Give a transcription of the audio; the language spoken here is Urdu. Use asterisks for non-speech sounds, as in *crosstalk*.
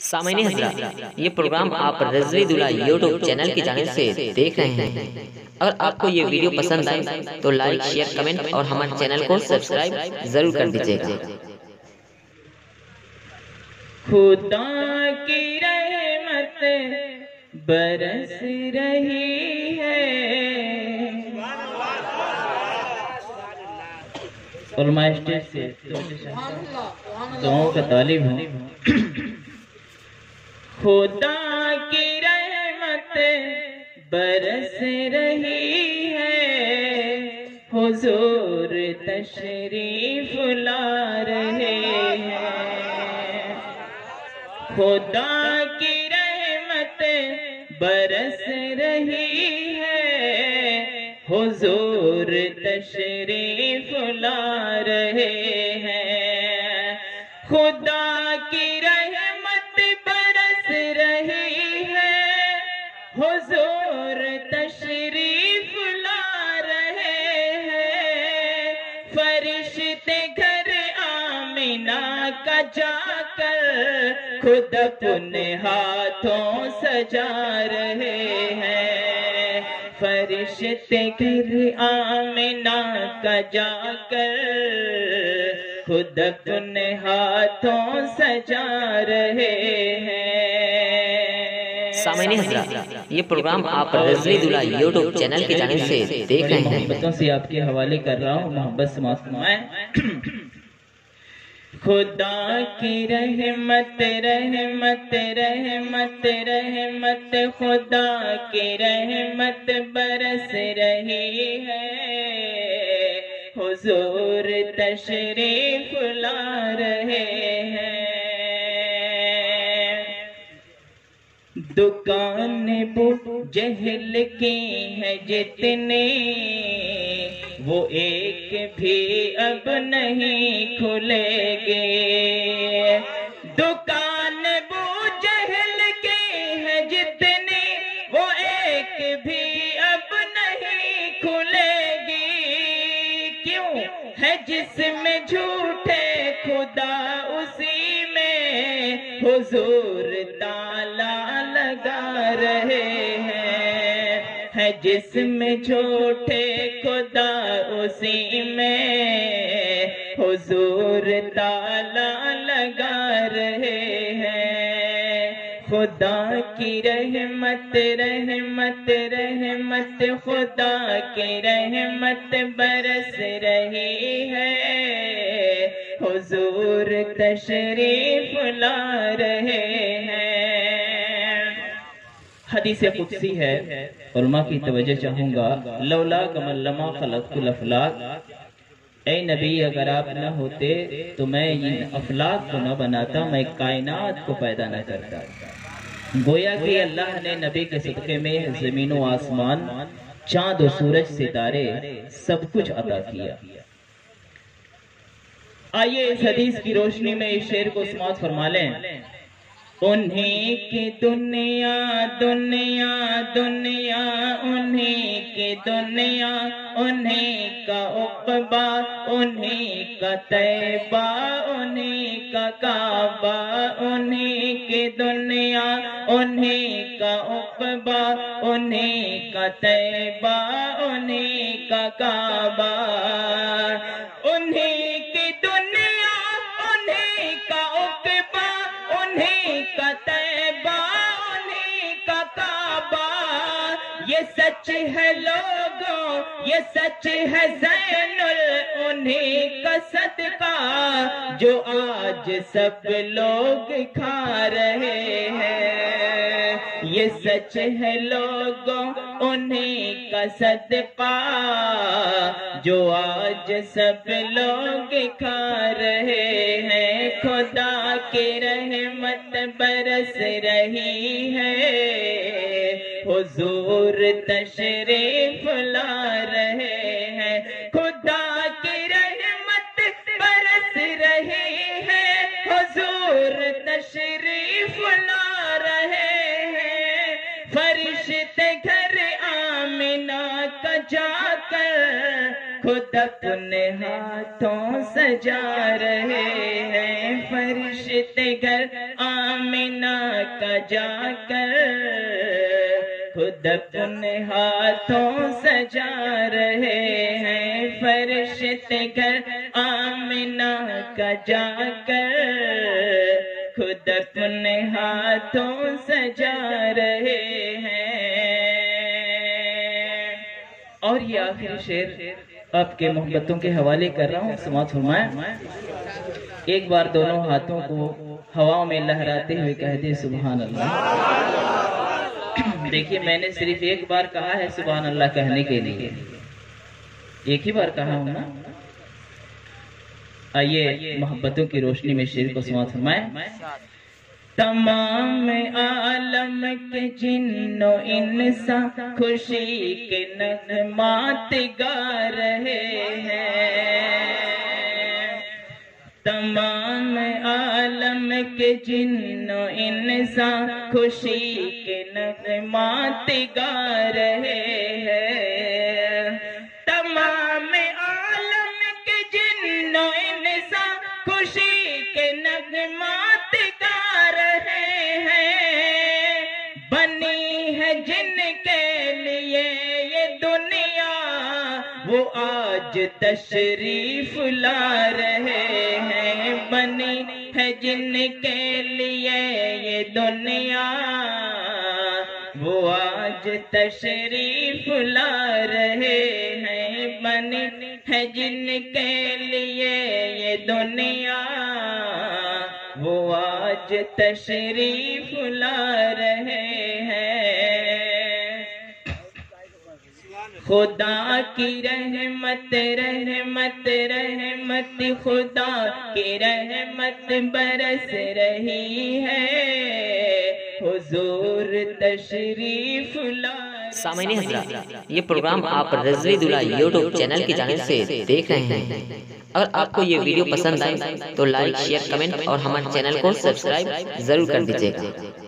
سامعین حضرات یہ پروگرام آپ رضوی دلہ یوٹیوب چینل کی جانب سے دیکھ رہے ہیں اگر آپ کو یہ ویڈیو پسند آئے تو لائک شیئر کمنٹ اور ہمارے چینل کو سبسکرائب ضرور کر دیجیے گا خدا کی رحمت برس رہی ہے میں اسٹیج سے دعاؤں کا طالب ہوں خدا کی رحمت برس رہی ہے۔ حضور تشریف لا رہے ہیں۔ خدا کی رحمت برس رہی ہے۔ حضور تشریف لا رہے ہیں۔ خدا کی رحمت فرشتے گھر آمینہ کا جا کر خود اپنے ہاتھوں سجا رہے ہیں۔ فرشتے گھر آمینہ کا جا کر خود اپنے ہاتھوں سجا رہے ہیں۔ سامعین حضرات یہ پروگرام آپ رضوی دلہ یوٹیوب چینل کی جانب سے دیکھ رہے ہیں۔ محبتوں سے آپ کے حوالے کر رہا ہوں محبت سے معاف فرمائیں۔ *clears throat* خدا کی رحمت رحمت رحمت رحمت خدا کی رحمت برس رہی ہے۔ حضور تشریف لا رہے ہیں۔ دکان بو جہل کی ہے جتنے۔ وہ ایک بھی اب نہیں کھلے گے۔ دکان بو جہل کی ہے جتنے۔ وہ ایک بھی اب نہیں کھلے گی۔ کیوں ہے جس ہے جس میں جھوٹے خدا اسی میں حضور تالا لگا رہے ہیں۔ خدا کی رحمت رحمت رحمت، خدا کی رحمت برس رہی ہے۔ حضور تشریف لا رہے ہیں۔ حدیث قدسی ہے۔ علماء کی توجہ چاہوں گا، لولا کمل لما خلق الافلاق۔ اے نبی، اگر آپ نہ ہوتے تو میں ان افلاق کو نہ بناتا، میں کائنات کو پیدا نہ کرتا۔ گویا کہ اللہ نے نبی کے صدقے میں زمین و آسمان، چاند و سورج، ستارے، سب کچھ عطا کیا۔ آئیے اس حدیث کی روشنی میں اس شعر کو سماعت فرما لیں۔ انہیں کی دنیا دنیا دنیا، انہیں کی دنیا، انہیں کا اقبا انہیں کا طیبہ، انہیں کا کعبہ، انہیں کی دنیا، انہیں کا اقبا انہیں کا طیبہ، انہیں کا کعبہ۔ یہ سچ ہے لوگوں، یہ سچ ہے زین انہیں کا صدقہ جو آج سب لوگ کھا رہے ہیں۔ یہ سچ ہے لوگوں انہیں کا صدقہ جو آج سب لوگ کھا رہے ہیں۔ خدا کی رحمت برس رہی ہے حضور تشریف لائے۔ ہاتھوں سجا رہے ہیں فرشتے گھر آمینہ کا جا کر۔ خود اپنے ہاتھوں سجا رہے ہیں فرشتے گھر آمینہ کا جا کر۔ خود اپنے ہاتھوں سجا رہے ہیں۔ اور یہ آخری شعر۔ آپ کے محبتوں کے حوالے کر رہا ہوں، سماعت فرمائیں۔ ایک بار دونوں ہاتھوں کو ہوا میں لہراتے ہوئے کہہ دے سبحان اللہ۔ دیکھیے، میں نے صرف ایک بار کہا ہے، سبحان اللہ کہنے کے لیے۔ ایک ہی بار کہا ہوں نا؟ آئیے، محبتوں کی روشنی میں شیر کو سماعت فرمائیں۔ تمام عالم کے جن و انسان خوشی کے نغمات گا رہے ہیں۔ تمام عالم کے جن و انسان خوشی کے نغمات گا رہے جن کے لیے یہ دنیا، وہ آج تشریف لا رہے ہیں۔ بنی ہے جن کے لیے یہ دنیا، وہ آج تشریف لا رہے ہیں۔ بنی ہے جن کے لیے یہ دنیا، وہ آج تشریف لا رہے خدا کی رحمت رحمت رحمت خدا کی رحمت برس رہی ہے۔ حضور تشریف سامعین حضرات یہ پروگرام آپ رضوی دلہ یوٹیوب چینل کی جانب سے دیکھ رہے ہیں۔ اگر آپ کو یہ ویڈیو پسند آئے تو لائک شیئر کمنٹ اور ہمارے چینل کو سبسکرائب ضرور کر دیجیے گا